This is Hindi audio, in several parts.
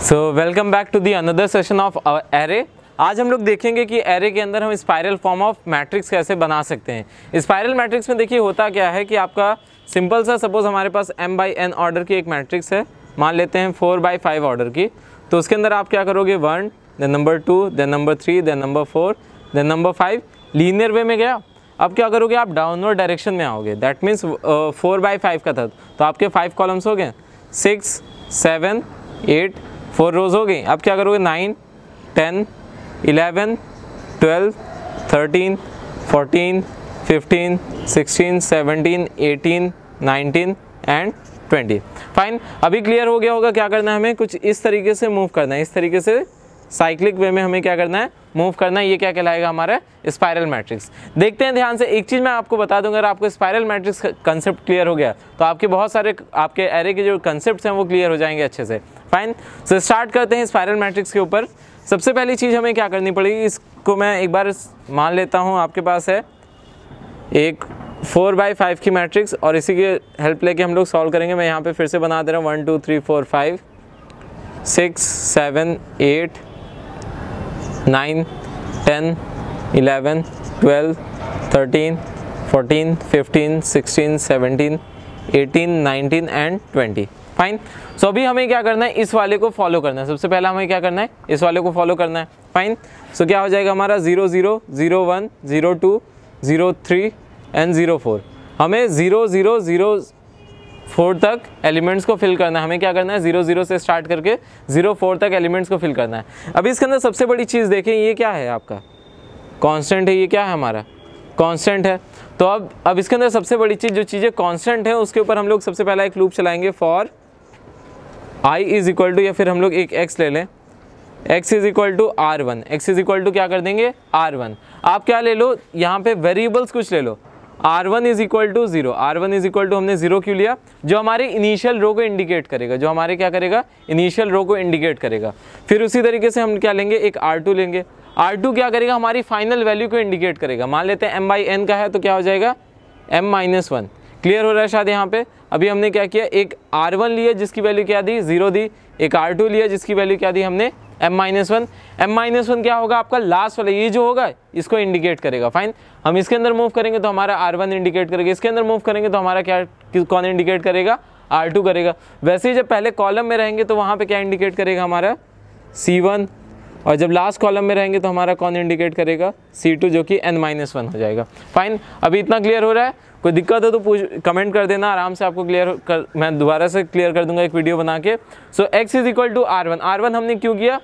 So welcome back to the another session of array आज हम लोग देखेंगे कि एरे के अंदर हम स्पायरल फॉर्म ऑफ़ मैट्रिक्स कैसे बना सकते हैं। स्पाइरल मैट्रिक्स में देखिए होता क्या है कि आपका सिंपल सा सपोज़ हमारे पास एम बाई एन ऑर्डर की एक मैट्रिक्स है। मान लेते हैं फोर बाई फाइव ऑर्डर की। तो उसके अंदर आप क्या करोगे? One then number two then number three then number four then number five linear way में गया। अब क्या करोगे? आप डाउनवर्ड डायरेक्शन में आओगे। That means four by five का था। तो आपके फाइव कॉलम्स हो गए। Six seven eight four rows हो गई। अब क्या करोगे? Nine, ten, eleven, twelve, thirteen, fourteen, fifteen, sixteen, seventeen, eighteen, nineteen and twenty. Fine अभी क्लियर हो गया होगा क्या करना है हमें? कुछ इस तरीके से मूव करना है। इस तरीके से साइक्लिक वे में हमें क्या करना है? मूव करना है। ये क्या कहलाएगा हमारा? स्पायरल मैट्रिक्स देखते हैं ध्यान से। एक चीज़ मैं आपको बता दूँगा अगर आपको स्पायरल मैट्रिक्स कंसेप्ट क्लियर हो गया तो आपके बहुत सारे आपके एरे के जो कंसेप्ट हैं, वो क्लियर हो जाएँगे अच्छे से। फाइन सो स्टार्ट करते हैं स्पाइरल मैट्रिक्स के ऊपर. सबसे पहली चीज़ हमें क्या करनी पड़ेगी इसको मैं एक बार मान लेता हूँ, आपके पास है एक फोर बाई फाइव की मैट्रिक्स और इसी की हेल्प लेके हम लोग सॉल्व करेंगे. मैं यहाँ पे फिर से बना दे रहा हूँ. One two three four five six seven eight nine ten eleven twelve thirteen fourteen fifteen sixteen seventeen eighteen nineteen and twenty. Fine so अभी हमें क्या करना है? इस वाले को फॉलो करना है। सबसे पहला हमें क्या करना है? इस वाले को फॉलो करना है। फाइन सो so, क्या हो जाएगा हमारा? Zero zero zero one zero two zero three and zero four हमें ज़ीरो ज़ीरो ज़ीरो फोर तक एलिमेंट्स को फिल करना है। हमें क्या करना है? ज़ीरो ज़ीरो से स्टार्ट करके ज़ीरो फोर तक एलिमेंट्स को फिल करना है। अभी इसके अंदर सबसे बड़ी चीज़ देखें ये क्या है आपका? कांस्टेंट है ये क्या है हमारा? कांस्टेंट है। तो अब अब इसके अंदर सबसे बड़ी चीज़, जो चीज़ें कांस्टेंट है, उसके ऊपर हम लोग सबसे पहला एक लूप चलाएँगे for I is equal to या फिर हम लोग एक एक्स ले लें। X is equal to R one X is equal to क्या कर देंगे? आर वन आप क्या ले लो? यहाँ पे वेरिएबल्स कुछ ले लो। R one is equal to zero R one is equal to हमने ज़ीरो क्यों लिया? जो हमारे इनिशियल रो को इंडिकेट करेगा। जो हमारे क्या करेगा? इनिशियल रो को इंडिकेट करेगा। फिर उसी तरीके से हम क्या लेंगे? एक आर टू लेंगे। आर टू क्या करेगा? हमारी फाइनल वैल्यू को इंडिकेट करेगा। मान लेते हैं एम बाई एन का है तो क्या हो जाएगा? एम माइनस वन क्लियर हो रहा है शायद यहाँ पे? अभी हमने क्या किया? एक आर वन लिया, जिसकी वैल्यू क्या दी? ज़ीरो दी। एक आर टू लिया, जिसकी वैल्यू क्या दी हमने? M minus one M minus one क्या होगा? आपका लास्ट वाला, ये जो होगा, इसको इंडिकेट करेगा। फाइन हम इसके अंदर मूव करेंगे तो हमारा आर वन इंडिकेट करेगा। इसके अंदर मूव करेंगे तो हमारा क्या कौन इंडिकेट करेगा? आर टू करेगा। वैसे ही जब पहले कॉलम में रहेंगे तो वहाँ पर क्या इंडिकेट करेगा हमारा? सी वन और जब लास्ट कॉलम में रहेंगे तो हमारा कौन इंडिकेट करेगा? सी टू जो कि एन माइनस वन हो जाएगा। फाइन अभी इतना क्लियर हो रहा है? कोई दिक्कत हो तो पूछ कमेंट कर देना, आराम से आपको क्लियर कर, मैं दोबारा से क्लियर कर दूँगा एक वीडियो बना के। So X is equal to R one R one हमने क्यों किया?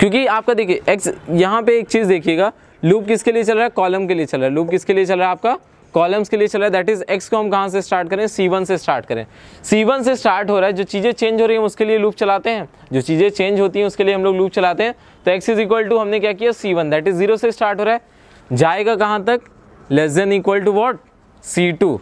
क्योंकि आपका देखिए एक्स यहाँ पे एक चीज़ देखिएगा। लूप किसके लिए चल रहा है? कॉलम के लिए चल रहा है। लूप किसके लिए चल रहा है आपका? कॉलम्स के लिए चल रहा है दैट इज़ एक्स को हम कहाँ से स्टार्ट करें? सी वन से स्टार्ट करें। सी वन से स्टार्ट हो रहा है, जो चीज़ें चेंज हो रही हैं, उसके लिए लूप चलाते हैं। जो चीज़ें चेंज होती हैं, उसके लिए हम लोग लूप चलाते हैं। तो एक्स इज़ इक्वल टू हमने क्या किया? C one that is zero से स्टार्ट हो रहा है। जाएगा कहाँ तक? Less than equal to what C two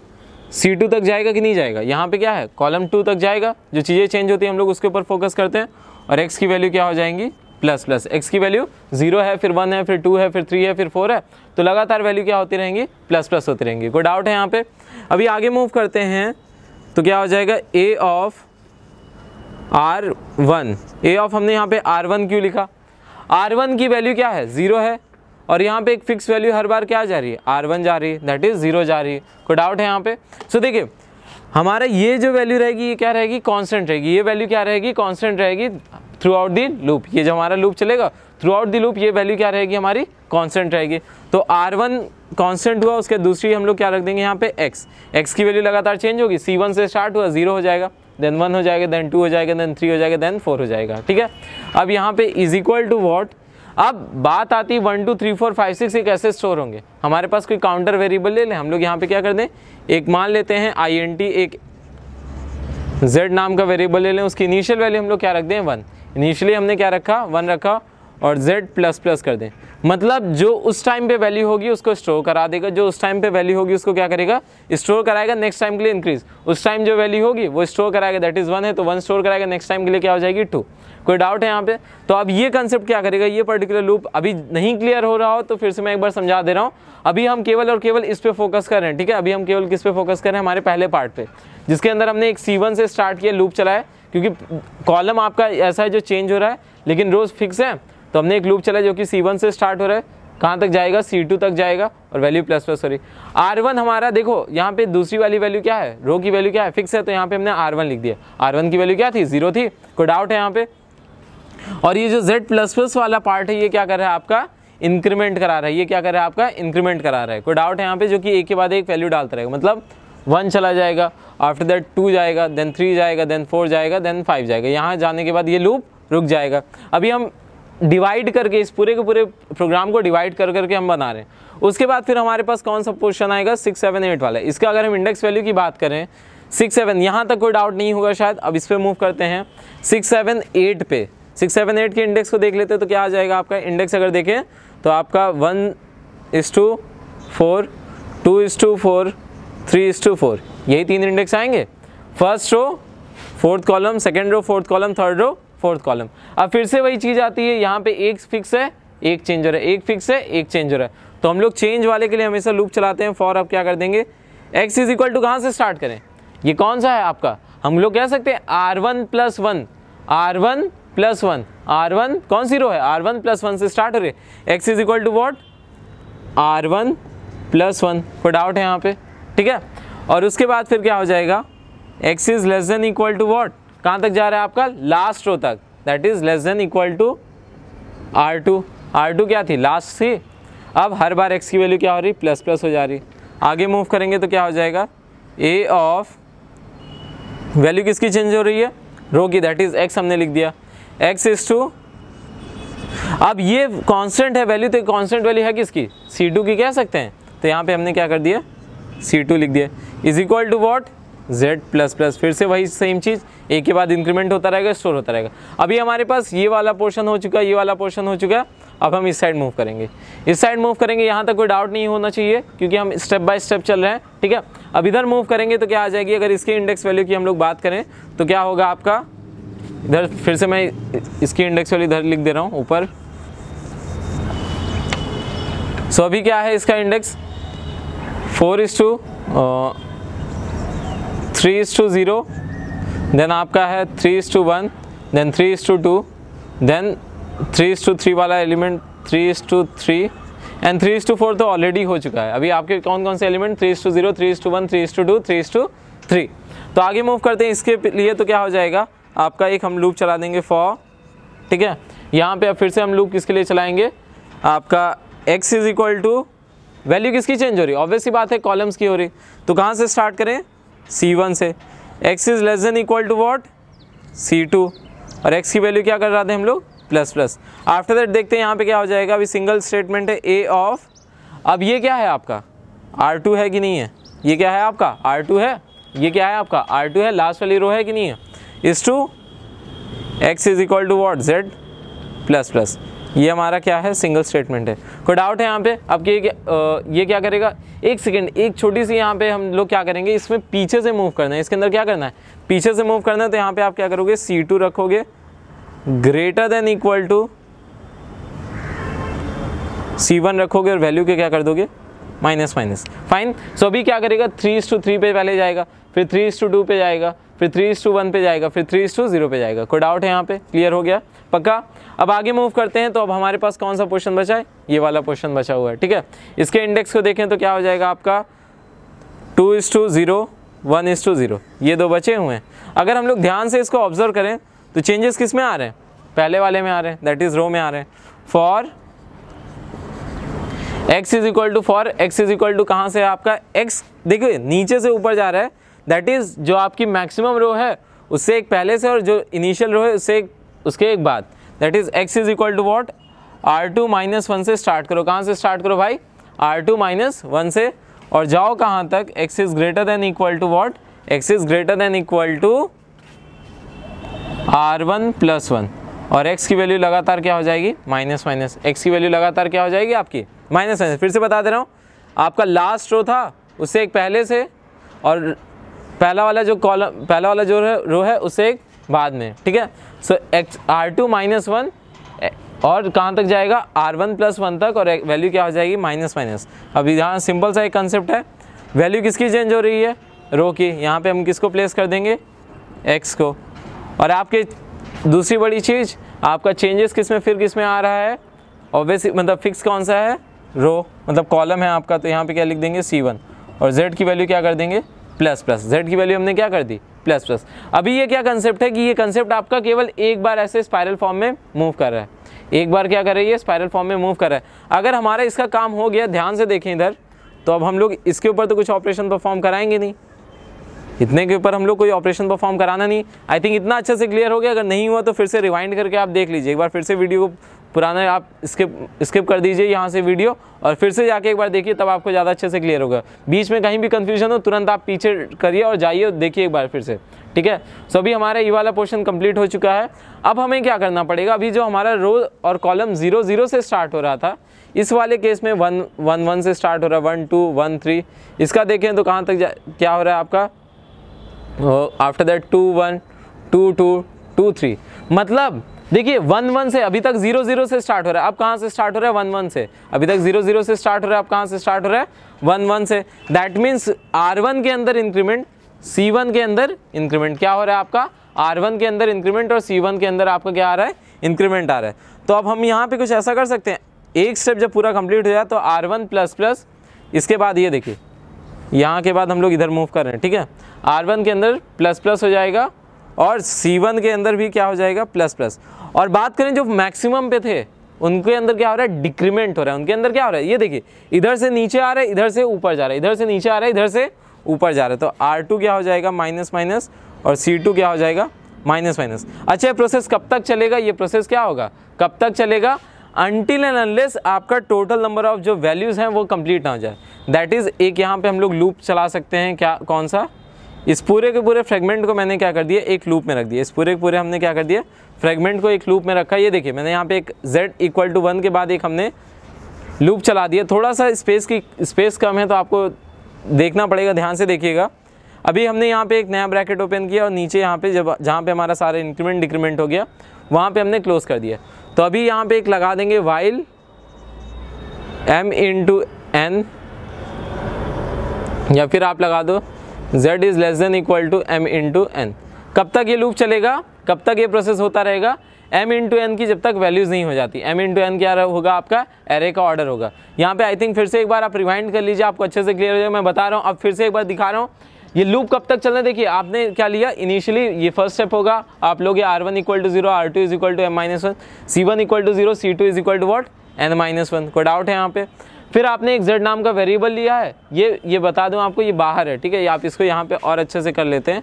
C two तक जाएगा कि नहीं जाएगा? यहाँ पे क्या है? कॉलम टू तक जाएगा। जो चीज़ें चेंज होती हैं, हम लोग उसके ऊपर फोकस करते हैं। और एक्स की वैल्यू क्या हो जाएँगी? Plus plus. एक्स की वैल्यू ज़ीरो है फिर वन है फिर टू है फिर थ्री है फिर फोर है। तो लगातार वैल्यू क्या होती रहेंगी? प्लस प्लस होती रहेंगी। कोई डाउट है यहाँ पे? अभी आगे मूव करते हैं तो क्या हो जाएगा? A of R one A of हमने यहाँ पे आर वन क्यों लिखा? आर वन की वैल्यू क्या है? ज़ीरो है। और यहाँ पे एक फिक्स वैल्यू हर बार क्या जा रही है? आर वन जा रही है। दैट इज़ ज़ीरो जा रही है। कोई डाउट है यहाँ पे? सो so, देखिए हमारा ये जो वैल्यू रहेगी ये क्या रहेगी? कांस्टेंट रहेगी। ये वैल्यू क्या रहेगी? कांस्टेंट रहेगी। थ्रू आउट दी लूप ये जो हमारा लूप चलेगा थ्रू आउट दी लूप ये वैल्यू क्या रहेगी हमारी? कांस्टेंट रहेगी। तो आर वन कॉन्स्टेंट हुआ, उसके दूसरी हम लोग क्या रख देंगे यहाँ पे? एक्स एक्स की वैल्यू लगातार चेंज होगी। सी वन से स्टार्ट हुआ ज़ीरो हो जाएगा देन वन हो जाएगा देन टू हो जाएगा देन थ्री हो जाएगा देन फोर हो जाएगा। ठीक है? अब यहाँ पे इज़ इक्वल टू वॉट अब बात आती है one two three four five six ये कैसे स्टोर होंगे? हमारे पास कोई काउंटर वेरिएबल ले लें, हम लोग यहाँ पे क्या कर दें? एक मान लेते हैं आई एन टी एक z नाम का वेरिएबल ले लें, उसकी इनिशियल वैल्यू हम लोग क्या रख दें? वन इनिशियली हमने क्या रखा? वन रखा और z प्लस प्लस कर दें। मतलब जो उस टाइम पे वैल्यू होगी, उसको स्टोर करा देगा। जो उस टाइम पे वैल्यू होगी, उसको क्या करेगा? स्टोर कराएगा नेक्स्ट टाइम के लिए इंक्रीज उस टाइम जो वैल्यू होगी, वो स्टोर कराएगा। दैट इज़ वन है तो वन स्टोर कराएगा। नेक्स्ट टाइम के लिए क्या हो जाएगी? टू कोई डाउट है यहाँ पे? तो अब ये कंसेप्ट क्या करेगा? ये पर्टिकुलर लूप अभी नहीं क्लियर हो रहा हो तो फिर से मैं एक बार समझा दे रहा हूँ। अभी हम केवल और केवल इस पर फोकस कर रहे हैं, ठीक है? अभी हम केवल किस पे फोकस कर रहे हैं? हमारे पहले पार्ट पे। जिसके अंदर हमने एक सी से स्टार्ट किया लूप चलाया। क्योंकि कॉलम आपका ऐसा है जो चेंज हो रहा है, लेकिन रोज फिक्स है। तो हमने एक लूप चला जो कि सी से स्टार्ट हो रहा है। कहाँ तक जाएगा? सी टू तक जाएगा और value plus plus sorry R one हमारा, देखो, यहाँ पे दूसरी वाली वैल्यू क्या है? रो की वैल्यू क्या है? फिक्स है तो यहाँ पे हमने आर वन लिख दिया। आर वन की वैल्यू क्या थी? ज़ीरो थी। कोई डाउट है यहाँ पे। और ये जो z प्लस प्लस वाला पार्ट है, ये क्या कर रहा है आपका? इंक्रीमेंट करा रहा है। ये क्या कर रहा है आपका? इंक्रीमेंट करा रहा है। कोई डाउट है यहाँ पे, जो कि एक के बाद एक वैल्यू डालता रहेगा। मतलब वन चला जाएगा आफ्टर दैट टू जाएगा देन थ्री जाएगा देन फोर जाएगा देन फाइव जाएगा। यहाँ जाने के बाद ये लूप रुक जाएगा। अभी हम डिवाइड करके, इस पूरे के पूरे प्रोग्राम को डिवाइड कर करके हम बना रहे हैं। उसके बाद फिर हमारे पास कौन सा पोर्शन आएगा? सिक्स सेवन एट वाला। इसका अगर हम इंडेक्स वैल्यू की बात करें सिक्स सेवन यहाँ तक कोई डाउट नहीं होगा शायद। अब इस पर मूव करते हैं। सिक्स सेवन एट पे। सिक्स सेवन एट के इंडेक्स को देख लेते हैं तो क्या आ जाएगा आपका? इंडेक्स अगर देखें तो आपका one is to four two is to four three is to four यही तीन इंडेक्स आएँगे। First row fourth column second row fourth column third row fourth column अब फिर से वही चीज़ आती है, यहाँ पे एक फिक्स है, एक चेंज हो एक फिक्स है, एक चेंज हो तो हम लोग चेंज वाले के लिए हमेशा लूप चलाते हैं फॉर अब क्या कर देंगे? एक्स इज़ इक्वल टू कहाँ से स्टार्ट करें? ये कौन सा है आपका? हम लोग कह सकते हैं R one plus one R one plus one R one कौन सी रो है? आर वन प्लस वन से स्टार्ट हो रही है। X is equal to what R one plus one कोई डाउट है यहाँ पे? ठीक है? और उसके बाद फिर क्या हो जाएगा? X is less than equal to what कहाँ तक जा रहा है आपका? लास्ट रो तक। That is less than equal to R two R two क्या थी? लास्ट थी। अब हर बार एक्स की वैल्यू क्या हो रही? प्लस प्लस हो जा रही। आगे मूव करेंगे तो क्या हो जाएगा? ए ऑफ़ वैल्यू किसकी चेंज हो रही है? रो की। दैट इज़ एक्स हमने लिख दिया। एक्स इज़ टू अब ये कांस्टेंट है वैल्यू तो कांस्टेंट वैल्यू है किसकी? सी टू की कह सकते हैं। तो यहाँ पे हमने क्या कर दिया? सी टू लिख दिया। Is equal to what Z plus plus फिर से वही सेम चीज़। एक के बाद इंक्रीमेंट होता रहेगा स्टोर होता रहेगा। अभी हमारे पास ये वाला पोर्शन हो चुका है ये वाला पोर्शन हो चुका। है अब हम इस साइड मूव करेंगे। इस साइड मूव करेंगे, यहाँ तक कोई डाउट नहीं होना चाहिए, क्योंकि हम स्टेप बाय स्टेप चल रहे हैं, ठीक है? अब इधर मूव करेंगे तो क्या आ जाएगी? अगर इसके इंडेक्स वैल्यू की हम लोग बात करें तो क्या होगा आपका? इधर फिर से मैं इसकी इंडेक्स वैल्यू इधर लिख दे रहा हूँ, ऊपर। सो अभी क्या है इसका index four is to three is to zero then आपका है three is to one then three is to two then three is to three वाला element three is to three and three is to four तो ऑलरेडी हो चुका है अभी आपके कौन कौन से element three is to zero three is to one three is to two three is to three तो आगे मूव करते हैं इसके लिए तो क्या हो जाएगा आपका एक हम लूप चला देंगे फॉर ठीक है यहाँ पे अब फिर से हम लूप किसके लिए चलाएँगे आपका x is equal to value किसकी चेंज हो रही? है ऑब्वियसली बात है कॉलम्स की हो रही। तो कहाँ से स्टार्ट करें? C1 से। X is less than equal to what C2 और x की वैल्यू क्या कर रहे थे हम लोग? प्लस प्लस आफ्टर दैट देखते हैं यहाँ पे क्या हो जाएगा। अभी सिंगल स्टेटमेंट है ए ऑफ़ अब ये क्या है आपका? R2 है कि नहीं है? ये क्या है आपका? R2 है। ये क्या है आपका? R2 है। लास्ट वाली रो है कि नहीं है? Is to X is equal to what Z plus plus ये हमारा क्या है? सिंगल स्टेटमेंट है। कोई डाउट है यहाँ पे? अब ये ये क्या करेगा? एक सेकेंड एक छोटी सी यहाँ पे हम लोग क्या करेंगे? इसमें पीछे से मूव करना है। इसके अंदर क्या करना है? पीछे से मूव करना है तो यहाँ पे आप क्या करोगे? सी टू रखोगे। Greater than equal to C one रखोगे और वैल्यू के क्या कर दोगे? माइनस माइनस फाइन सो अभी क्या करेगा? थ्री इस टू थ्री पे पहले जाएगा। फिर थ्री इस टू टू पे जाएगा। फिर थ्री इस टू वन पे जाएगा, फिर थ्री इस टू ज़ीरो पे जाएगा। कोई डाउट है यहाँ पे? क्लियर हो गया? पक्का? अब आगे मूव करते हैं तो अब हमारे पास कौन सा पोर्शन बचा है? ये वाला पोर्शन बचा हुआ है, ठीक है? इसके इंडेक्स को देखें तो क्या हो जाएगा आपका? Two is to zero one is to zero ये दो बचे हुए हैं। अगर हम लोग ध्यान से इसको ऑब्ज़र्व करें तो चेंजेस किसमें आ रहे हैं? पहले वाले में आ रहे हैं दैट इज़ रो में आ रहे हैं। For X is equal to for X is equal to कहाँ से आपका? एक्स देखिए, नीचे से ऊपर जा रहा है। दैट इज़ जो आपकी मैक्सिमम रो है, उससे एक पहले से और जो इनिशियल रो है, उससे एक, उसके एक बाद। That is X is equal to what R two minus one से स्टार्ट करो। कहाँ से स्टार्ट करो भाई? आर टू माइनस वन से। और जाओ कहाँ तक? X is greater than equal to what X is greater than equal to R one plus one और x की वैल्यू लगातार क्या हो जाएगी? माइनस माइनस एक्स की वैल्यू लगातार क्या हो जाएगी आपकी? माइनस माइनस फिर से बता दे रहा हूँ। आपका लास्ट रो था, उससे एक पहले से। और पहला वाला जो कॉलम, पहला वाला जो है, रो है, उसे बाद में, ठीक है? So X R two minus one और कहाँ तक जाएगा? आर वन प्लस वन तक, और वैल्यू क्या हो जाएगी? माइनस माइनस अभी यहाँ सिंपल सा एक कंसेप्ट है। वैल्यू किसकी चेंज हो रही है? रो की। यहाँ पे हम किसको प्लेस कर देंगे? एक्स को। और आपके दूसरी बड़ी चीज़, आपका चेंजेस किसमें, फिर किसमें आ रहा है? ऑब्वियस मतलब फिक्स कौन सा है? रो मतलब कॉलम है आपका तो यहाँ पे क्या लिख देंगे? सी वन और जेड की वैल्यू क्या कर देंगे? Plus plus. जेड की वैल्यू हमने क्या कर दी? Plus plus. अभी ये क्या कंसेप्ट है कि ये कंसेप्ट आपका केवल एक बार ऐसे स्पायरल फॉर्म में मूव कर रहा है। एक बार क्या कर रही है? स्पायरल फॉर्म में मूव कर रहा है। अगर हमारा इसका काम हो गया, ध्यान से देखें इधर तो अब हम लोग इसके ऊपर तो कुछ ऑपरेशन परफॉर्म कराएँगे नहीं। इतने के ऊपर हम लोग कोई ऑपरेशन परफॉर्म कराना नहीं। आई थिंक इतना अच्छे से क्लियर हो गया। अगर नहीं हुआ तो फिर से रिवाइंड करके आप देख लीजिए। एक बार फिर से वीडियो को पुराना आप स्किप स्किप कर दीजिए यहाँ से वीडियो और फिर से जाके एक बार देखिए, तब आपको ज़्यादा अच्छे से क्लियर होगा। बीच में कहीं भी कन्फ्यूज़न हो, तुरंत आप पीछे करिए और जाइए देखिए एक बार फिर से। ठीक है? सो अभी हमारा ये वाला पोर्शन कंप्लीट हो चुका है। अब हमें क्या करना पड़ेगा? अभी जो हमारा रो और कॉलम ज़ीरो ज़ीरो से स्टार्ट हो रहा था, इस वाले केस में वन वन वन से स्टार्ट हो रहा है। वन टू वन थ्री इसका देखें तो कहाँ तक क्या हो रहा है आपका? After that two one two two two three मतलब देखिए वन वन से अभी तक ज़ीरो ज़ीरो से स्टार्ट हो रहा है। अब कहाँ से स्टार्ट हो रहा है? वन वन से। अभी तक ज़ीरो ज़ीरो से स्टार्ट हो रहा है। अब कहाँ से स्टार्ट हो रहा है? वन वन से। दैट मीन्स आर वन के अंदर इंक्रीमेंट सी वन के अंदर इंक्रीमेंट क्या हो रहा है आपका? आर वन के अंदर इंक्रीमेंट और सी वन के अंदर आपका क्या आ रहा है? इंक्रीमेंट आ रहा है। तो अब हम यहाँ पे कुछ ऐसा कर सकते हैं। एक स्टेप जब पूरा कंप्लीट हो जाए तो आर वन प्लस प्लस इसके बाद ये देखिए। यहाँ के बाद हम लोग इधर मूव कर रहे हैं, ठीक है? आर वन के अंदर प्लस प्लस हो जाएगा। और सी वन के अंदर भी क्या हो जाएगा? प्लस प्लस और बात करें जो मैक्सिमम पे थे, उनके अंदर क्या हो रहा है? डिक्रीमेंट हो रहा है। उनके अंदर क्या हो रहा है? ये देखिए, इधर से नीचे आ रहा है, इधर से ऊपर जा रहा है। इधर से नीचे आ रहा है, इधर से ऊपर जा रहा है। तो आर टू क्या हो जाएगा? माइनस माइनस और सी टू क्या हो जाएगा? माइनस माइनस अच्छा ये प्रोसेस कब तक चलेगा? ये प्रोसेस क्या होगा? कब तक चलेगा? अनटिल एंड अनलेस आपका टोटल नंबर ऑफ़ जो वैल्यूज़ हैं, वो कंप्लीट ना हो जाए। दैट इज़ एक यहाँ पे हम लोग लूप चला सकते हैं। क्या, कौन सा? इस पूरे के पूरे फ्रेगमेंट को मैंने क्या कर दिया? एक लूप में रख दिया। इस पूरे के पूरे हमने क्या कर दिया? फ्रेगमेंट को एक लूप में रखा। ये देखिए, मैंने यहाँ पे एक z इक्वल टू वन के बाद एक हमने लूप चला दिया। थोड़ा सा स्पेस की स्पेस कम है तो आपको देखना पड़ेगा। ध्यान से देखिएगा। अभी हमने यहाँ पे एक नया ब्रैकेट ओपन किया और नीचे यहाँ पे जब, जहाँ पे हमारा सारा इंक्रीमेंट डिक्रीमेंट हो गया, वहाँ पे हमने क्लोज कर दिया। तो अभी यहाँ पे एक लगा देंगे while M into N या फिर आप लगा दो। Z is less than equal to into N कब तक ये लूप चलेगा? कब तक ये प्रोसेस होता रहेगा? M इंटू एन की जब तक वैल्यूज़ नहीं हो जाती। M इंटू एन क्या होगा आपका? एरे का ऑर्डर होगा। यहाँ पे आई थिंक फिर से एक बार आप रिवाइंड कर लीजिए, आपको अच्छे से क्लियर हो जाएगा मैं बता रहा हूँ। अब फिर से एक बार दिखा रहा हूँ। ये लूप कब तक चलना देखिए, आपने क्या लिया? इनिशियली ये फ़र्स्ट स्टेप होगा। आप लोग ये R one equal to zero R two is equal to M minus one C one equal to zero C two is equal to what N minus one कोई डाउट है यहाँ पे? फिर आपने एक जेड नाम का वेरिएबल लिया है। ये ये बता दूँ आपको, ये बाहर है, ठीक है? आप इसको यहाँ पे और अच्छे से कर लेते हैं।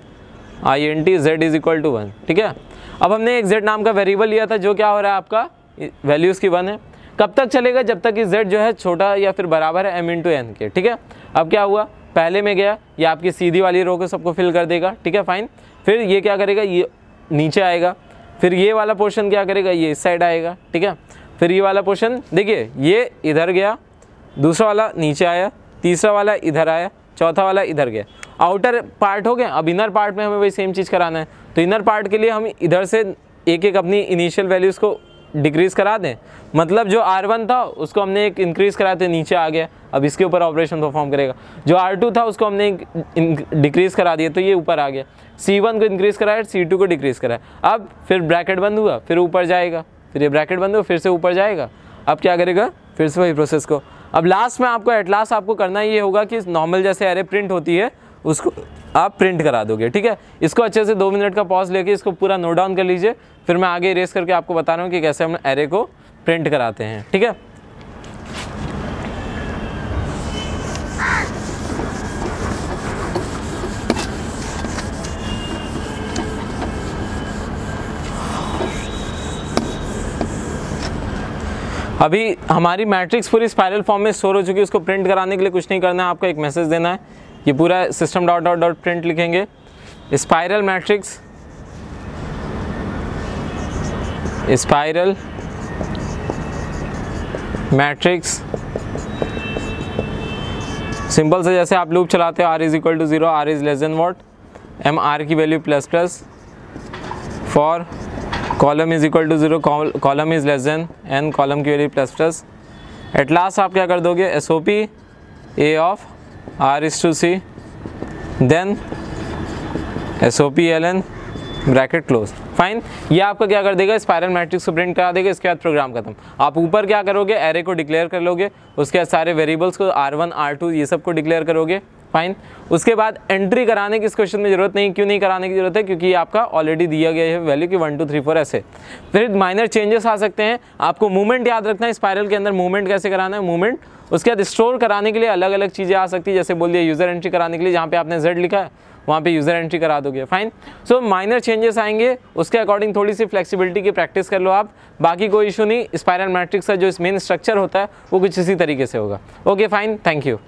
I N T Z is equal to one ठीक है? अब हमने एक जेड नाम का वेरिएबल लिया था, जो क्या हो रहा है आपका? वैल्यूज़ की वन है। कब तक चलेगा? जब तक कि जेड जो है छोटा या फिर बराबर है एम इंटू एन के, ठीक है? अब क्या हुआ? पहले में गया, ये आपकी सीधी वाली रो को सबको फिल कर देगा, ठीक है? फाइन फिर ये क्या करेगा? ये नीचे आएगा। फिर ये वाला पोर्शन क्या करेगा? ये इस साइड आएगा, ठीक है? फिर ये वाला पोर्शन देखिए, ये इधर गया दूसरा वाला नीचे आया, तीसरा वाला इधर आया, चौथा वाला इधर गया। आउटर पार्ट हो गया, अब इनर पार्ट में हमें वही सेम चीज़ कराना है। तो इनर पार्ट के लिए हम इधर से एक एक अपनी इनिशियल वैल्यूज़ को डिक्रीज़ करा दें। मतलब जो R1 था, उसको हमने एक इंक्रीज़ करा तो नीचे आ गया। अब इसके ऊपर ऑपरेशन परफॉर्म करेगा। जो R2 था, उसको हमने एक डिक्रीज़ करा दिया तो ये ऊपर आ गया। C1 को इंक्रीज़ कराया C2 को डिक्रीज़ कराया। अब फिर ब्रैकेट बंद हुआ, फिर ऊपर जाएगा। फिर ये ब्रैकेट बंद हुआ, फिर से ऊपर जाएगा। अब क्या करेगा? फिर से वही प्रोसेस को अब लास्ट में आपको एट लास्ट आपको करना ये होगा कि नॉर्मल जैसे अरे प्रिंट होती है, उसको आप प्रिंट करा दोगे, ठीक है? इसको अच्छे से दो मिनट का पॉज लेके इसको पूरा नोट डाउन कर लीजिए, फिर मैं आगे इरेज करके आपको बता रहा हूँ कि कैसे हम एरे को प्रिंट कराते हैं, ठीक है? अभी हमारी मैट्रिक्स पूरी स्पायरल फॉर्म में स्टोर हो चुकी है, उसको प्रिंट कराने के लिए कुछ नहीं करना है, आपको एक मैसेज देना है। ये पूरा system dot dot dot print लिखेंगे। Spiral matrix spiral matrix simple से जैसे आप लूप चलाते हो R is equal to zero R is less than what M R की value plus plus for column is equal to zero column is less than N column की value plus plus at last आप क्या कर दोगे? S O P A of R is to C then S O P L N bracket close fine ये आपका क्या कर देगा? स्पायरल मैट्रिक्स को प्रिंट करा देगा, इसके बाद प्रोग्राम खत्म. आप ऊपर क्या करोगे? एरे को डिक्लेयर कर लोगे. उसके बाद सारे वेरिएबल्स को आर वन आर टू ये सबको डिक्लेयर करोगे. फाइन। उसके बाद एंट्री कराने की इस क्वेश्चन में ज़रूरत नहीं, क्यों नहीं कराने की ज़रूरत है? क्योंकि आपका ऑलरेडी दिया गया है वैल्यू की वन टू थ्री फोर ऐसे। फिर माइनर चेंजेस आ सकते हैं। आपको मूवमेंट याद रखना है स्पायरल के अंदर मूवमेंट कैसे कराना है? मूवमेंट उसके बाद स्टोर कराने के लिए अलग अलग चीज़ें आ सकती है, जैसे बोल दिया यूज़र एंट्री कराने के लिए, जहाँ पे आपने जेड लिखा है, वहाँ पे यूज़र एंट्री करा दोगे। फाइन सो माइनर चेंजेस आएँगे। उसके अकॉर्डिंग थोड़ी सी फ्लेक्सिबिलिटी की प्रैक्टिस कर लो आप। बाकी कोई इशू नहीं। स्पायरल मैट्रिक्स का जो मेन स्ट्रक्चर होता है, वो कुछ इसी तरीके से होगा। Okay fine thank you